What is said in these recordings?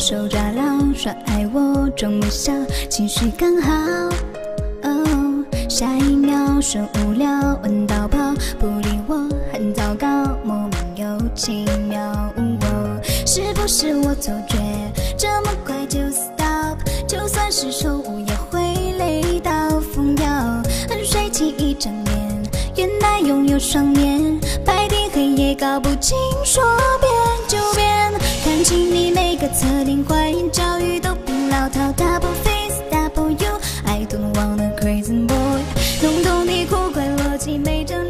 手抓牢，说爱我装微笑，情绪刚好。哦，下一秒说无聊，闻到跑，不理我很糟糕，莫名又奇妙。是不是我错觉？这么快就 stop？就算是错误也会累到疯掉。恨水起一整年，原来拥有双面，白天黑夜搞不清，说变就变。请你每个侧脸，怪音教育都变老套。Double face double you，I don't want a crazy boy。弄懂你古怪逻辑，每张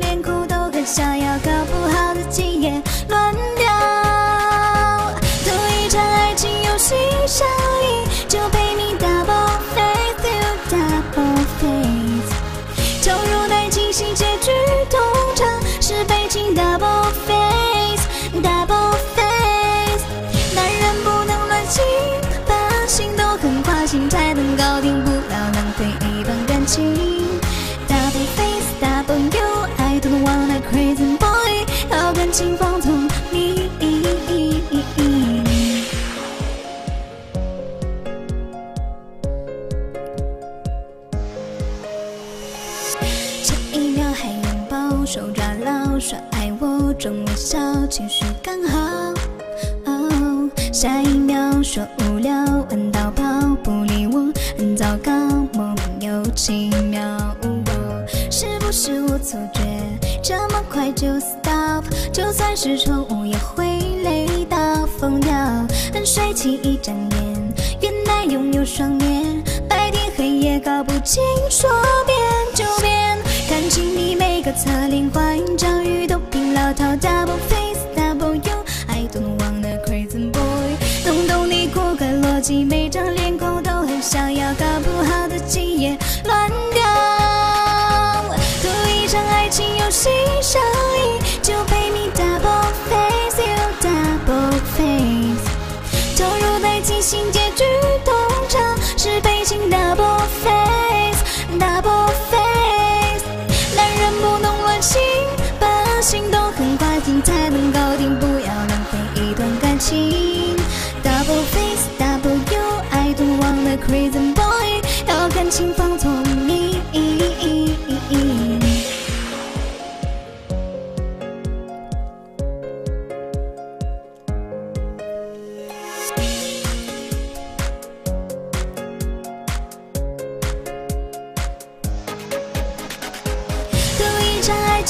一秒还能抱手抓牢，说爱我装微笑，情绪刚好。哦，下一秒说无聊，闻到泡，不理我很糟糕，莫名又奇妙。是不是我错觉？这么快就 stop？就算是错误也会累到疯掉。很帅气一睁眼，原来拥有双眼，白天黑夜搞不清，说 Double face double you，I don't want a crazy boy。弄懂你古怪逻辑没，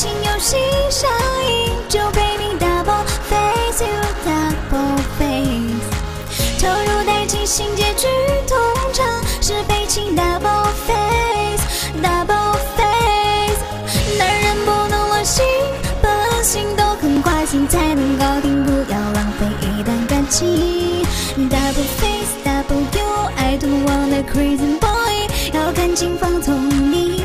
情游戏上瘾，就陪你 double face you double face。投入爱情新结局，通常是悲情 double face double face。男人不能乱性，把心都很花心才能搞定，不要浪费一段感情。Double face double you，I don't want a crazy boy，要感情放纵你。